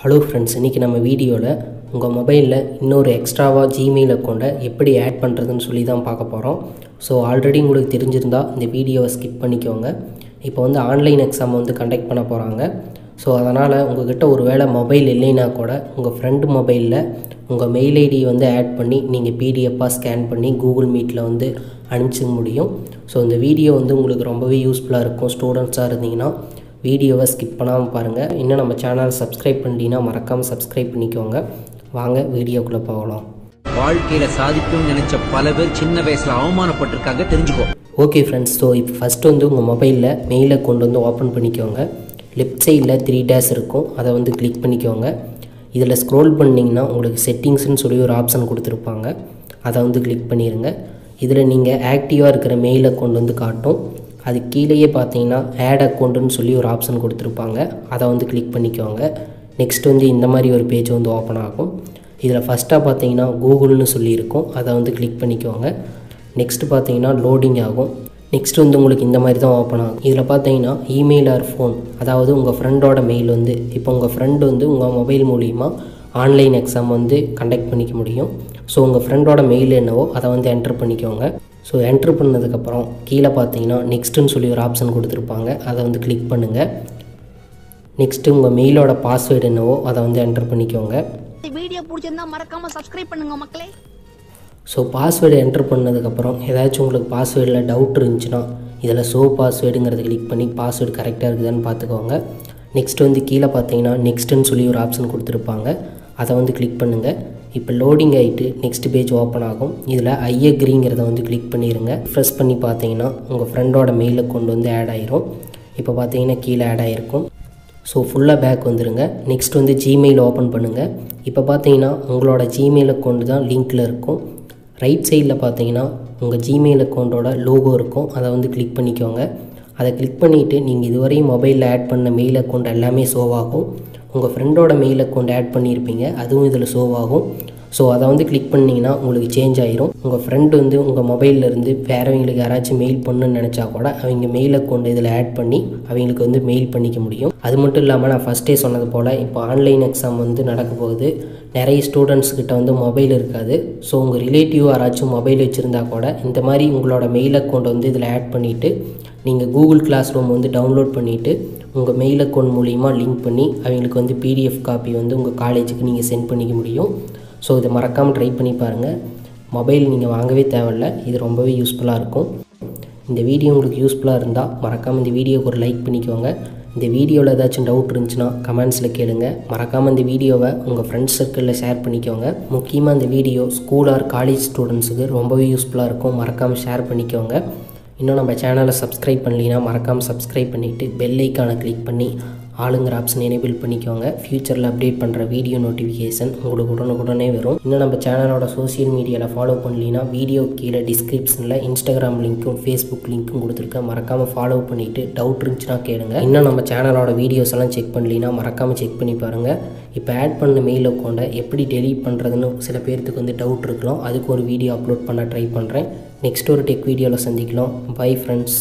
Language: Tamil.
ஹலோ ஃப்ரெண்ட்ஸ் இன்றைக்கி நம்ம வீடியோவில் உங்கள் மொபைலில் இன்னொரு எக்ஸ்ட்ராவாக ஜிமெயில் அக்கௌண்ட்டை எப்படி ஆட் பண்ணுறதுன்னு சொல்லி தான் பார்க்க போகிறோம் ஸோ ஆல்ரெடி உங்களுக்கு தெரிஞ்சிருந்தால் இந்த வீடியோவை ஸ்கிப் பண்ணிக்கோங்க. இப்போ வந்து ஆன்லைன் எக்ஸாம் வந்து கண்டக்ட் பண்ண போகிறாங்க ஸோ அதனால் உங்கள்கிட்ட ஒரு வேளை மொபைல் இல்லைன்னா கூட உங்கள் ஃப்ரெண்டு மொபைலில் உங்கள் மெயில் ஐடி வந்து ஆட் பண்ணி நீங்கள் பிடிஎஃபாக ஸ்கேன் பண்ணி கூகுள் மீட்டில் வந்து அனுப்பிச்சிக்க முடியும். ஸோ இந்த வீடியோ வந்து உங்களுக்கு ரொம்பவே யூஸ்ஃபுல்லாக இருக்கும். ஸ்டூடெண்ட்ஸாக இருந்தீங்கன்னா வீடியோவை ஸ்கிப் பண்ணாமல் பாருங்கள் இன்னும் நம்ம சேனல் சப்ஸ்கிரைப் பண்ணிட்டீங்கன்னா மறக்காமல் சப்ஸ்கிரைப் பண்ணிக்கோங்க. வாங்க வீடியோக்குள்ளே போகலாம். வாழ்க்கையில சாதிக்கணும்னு நினைச்ச பல பேர் சின்ன வயசுல அவமானப்பட்டிருக்காங்க தெரிஞ்சுக்கோ. ஓகே ஃப்ரெண்ட்ஸ் ஸோ இப்போ ஃபஸ்ட்டு வந்து உங்கள் மொபைலில் மெயிலை கொண்டு வந்து ஓப்பன் பண்ணிக்கோங்க. லெஃப்ட் சைடில் த்ரீ டேஸ் இருக்கும். அதை வந்து கிளிக் பண்ணிக்கோங்க. இதில் ஸ்க்ரோல் பண்ணிங்கன்னா உங்களுக்கு செட்டிங்ஸ்னு சொல்லி ஒரு ஆப்ஷன் கொடுத்துருப்பாங்க. அதை வந்து கிளிக் பண்ணிடுங்க இதில் நீங்கள் ஆக்டிவாக இருக்கிற மெயிலை கொண்டு வந்து காட்டும். அது கீழேயே பார்த்தீங்கன்னா ஆட் அக்கௌண்ட்டுன்னு சொல்லி ஒரு ஆப்ஷன் கொடுத்துருப்பாங்க. அதை வந்து கிளிக் பண்ணிக்கோங்க. நெக்ஸ்ட் வந்து இந்த மாதிரி ஒரு பேஜ் வந்து ஓப்பன் ஆகும். இதில் ஃபஸ்ட்டாக பார்த்தீங்கன்னா கூகுள்னு சொல்லியிருக்கும் அதை வந்து கிளிக் பண்ணிக்கோங்க. நெக்ஸ்ட் பார்த்தீங்கன்னா லோடிங் ஆகும். நெக்ஸ்ட் வந்து உங்களுக்கு இந்த மாதிரி தான் ஓப்பன் ஆகும். இதில் பார்த்தீங்கன்னா இமெயில் ஆர் ஃபோன் அதாவது உங்கள் ஃப்ரெண்டோட மெயில் வந்து இப்போ உங்கள் ஃப்ரெண்டு வந்து உங்கள் மொபைல் மூலிமா ஆன்லைன் எக்ஸாம் வந்து கண்டக்ட் பண்ணிக்க முடியும். ஸோ உங்கள் ஃப்ரெண்டோட மெயில் என்னவோ அதை வந்து என்டர் பண்ணிக்கோங்க. ஸோ என்ட்ரு பண்ணதுக்கப்புறம் கீழே பார்த்தீங்கன்னா நெக்ஸ்ட்டுன்னு சொல்லி ஒரு ஆப்ஷன் கொடுத்துருப்பாங்க. அதை வந்து கிளிக் பண்ணுங்கள் நெக்ஸ்ட்டு உங்கள் மெயிலோட பாஸ்வேர்டு என்னவோ அதை வந்து என்டர் பண்ணிக்கோங்க. இந்த வீடியோ பிடிச்சிருந்தா மறக்காம சப்ஸ்கிரைப் பண்ணுங்க மக்களே. ஸோ பாஸ்வேர்டு என்டர் பண்ணதுக்கப்புறம் ஏதாச்சும் உங்களுக்கு பாஸ்வேர்டில் டவுட் இருந்துச்சுன்னா இதில் ஷோ பாஸ்வேர்டுங்கிறத கிளிக் பண்ணி பாஸ்வேர்டு கரெக்டாக இருக்குதான்னு பார்த்துக்கோங்க. நெக்ஸ்ட் வந்து கீழே பார்த்தீங்கன்னா நெக்ஸ்ட்டுன்னு சொல்லி ஒரு ஆப்ஷன் கொடுத்துருப்பாங்க. அதை வந்து கிளிக் பண்ணுங்கள் இப்போ லோடிங் ஆகிட்டு நெக்ஸ்ட் பேஜ் ஓப்பன் ஆகும். இதில் ஐஎக்ரிங்கிறத வந்து கிளிக் பண்ணிடுங்க ப்ரெஸ் பண்ணி பார்த்தீங்கன்னா உங்கள் ஃப்ரெண்டோட மெயிலை கொண்டு வந்து ஆட் ஆயிரும். இப்போ பார்த்தீங்கன்னா கீழே ஆட் ஆகிருக்கும் ஸோ ஃபுல்லாக பேக் வந்துடுங்க நெக்ஸ்ட் வந்து ஜிமெயில் ஓப்பன் பண்ணுங்கள் இப்போ பார்த்தீங்கன்னா உங்களோட ஜிமெயில் அக்கௌண்ட் தான் லிங்க்கில் இருக்கும் ரைட் சைடில் பார்த்தீங்கன்னா உங்கள் ஜிமெயில் அக்கௌண்ட்டோட லோகோ இருக்கும். அதை வந்து கிளிக் பண்ணிக்கோங்க. அதை கிளிக் பண்ணிவிட்டு நீங்கள் இதுவரையும் மொபைலில் ஆட் பண்ண மெயில் அக்கௌண்ட் எல்லாமே ஷோவ் ஆகும். உங்கள் ஃப்ரெண்டோட மெயில் அக்கௌண்ட் ஆட் பண்ணியிருப்பீங்க. அதுவும் இதில் ஷோவாகும் ஸோ அதை வந்து கிளிக் பண்ணிங்கன்னா உங்களுக்கு சேஞ்ச் ஆயிரும். உங்கள் ஃப்ரெண்டு வந்து உங்கள் மொபைலில் இருந்து வேறவங்களுக்கு யாராச்சும் மெயில் பண்ணணும்னு நினச்சா கூட அவங்க மெயில் கொண்டு இதில் ஆட் பண்ணி அவங்களுக்கு வந்து மெயில் பண்ணிக்க முடியும். அது மட்டும் இல்லாமல் நான் ஃபஸ்ட்டே சொன்னது போல் இப்போ ஆன்லைன் எக்ஸாம் வந்து நடக்க போகுது. நிறைய ஸ்டூடெண்ட்ஸ்கிட்ட வந்து மொபைல் இருக்காது. ஸோ உங்கள் ரிலேட்டிவ் யாராச்சும் மொபைல் வச்சுருந்தா கூட இந்த மாதிரி உங்களோட மெயில் அக்கௌண்ட் வந்து இதில் ஆட் பண்ணிவிட்டு நீங்கள் கூகுள் கிளாஸ் ரூம் வந்து டவுன்லோட் பண்ணிவிட்டு உங்கள் மெயில் அக்கௌண்ட் மூலிமா லிங்க் பண்ணி அவங்களுக்கு வந்து பிடிஎஃப் காப்பி வந்து உங்கள் காலேஜுக்கு நீங்கள் சென்ட் பண்ணிக்க முடியும். ஸோ இதை மறக்காமல் ட்ரை பண்ணி பாருங்கள் மொபைல் நீங்கள் வாங்கவே தேவையில்ல. இது ரொம்பவே யூஸ்ஃபுல்லாக இருக்கும். இந்த வீடியோ உங்களுக்கு யூஸ்ஃபுல்லாக இருந்தால் மறக்காமல் இந்த வீடியோக்கு ஒரு லைக் பண்ணிக்கோங்க. இந்த வீடியோவில் ஏதாச்சும் டவுட் இருந்துச்சுன்னா கமெண்ட்ஸில் கேளுங்க. மறக்காமல் இந்த வீடியோவை உங்கள் ஃப்ரெண்ட்ஸ் சர்க்கிளில் ஷேர் பண்ணிக்கோங்க. முக்கியமாக இந்த வீடியோ ஸ்கூல் ஆர் காலேஜ் ஸ்டூடெண்ட்ஸுக்கு ரொம்பவே யூஸ்ஃபுல்லாக இருக்கும். மறக்காமல் ஷேர் பண்ணிக்கோங்க. இன்னும் நம்ம சேனலை சப்ஸ்கிரைப் பண்ணலைன்னா மறக்காமல் சப்ஸ்கிரைப் பண்ணிவிட்டு பெல் ஐக்கானை கிளிக் பண்ணி ஆளுங்கிற ஆப்ஷன் எனேபிள் பண்ணிக்கோங்க. ஃப்யூச்சரில் அப்டேட் பண்ணுற வீடியோ நோட்டிஃபிகேஷன் உங்களுக்கு உடனுக்குடனே வரும். இன்னும் நம்ம சேனலோட சோஷியல் மீடியாவில் ஃபாலோ பண்ணலினா வீடியோ கீழே டிஸ்கிரிப்ஷனில் இன்ஸ்டாகிராம் லிங்க்கும் ஃபேஸ்புக் லிங்க்கும் கொடுத்துருக்கேன் மறக்காமல் ஃபாலோ பண்ணிவிட்டு டவுட் இருந்துச்சுன்னா கேளுங்க. இன்னும் நம்ம சேனலோட வீடியோஸ் எல்லாம் செக் பண்ணலினா மறக்காமல் செக் பண்ணி பாருங்கள் இப்போ ஆட் பண்ண மெயில் அக்கௌண்ட்டை எப்படி டெலீட் பண்ணுறதுன்னு சில பேர்த்துக்கு வந்து டவுட் இருக்கலாம். அதுக்கு ஒரு வீடியோ அப்லோட் பண்ண ட்ரை பண்ணுறேன் நெக்ஸ்ட் ஒரு டெக் வீடியோவில் சந்திக்கலாம். Bye friends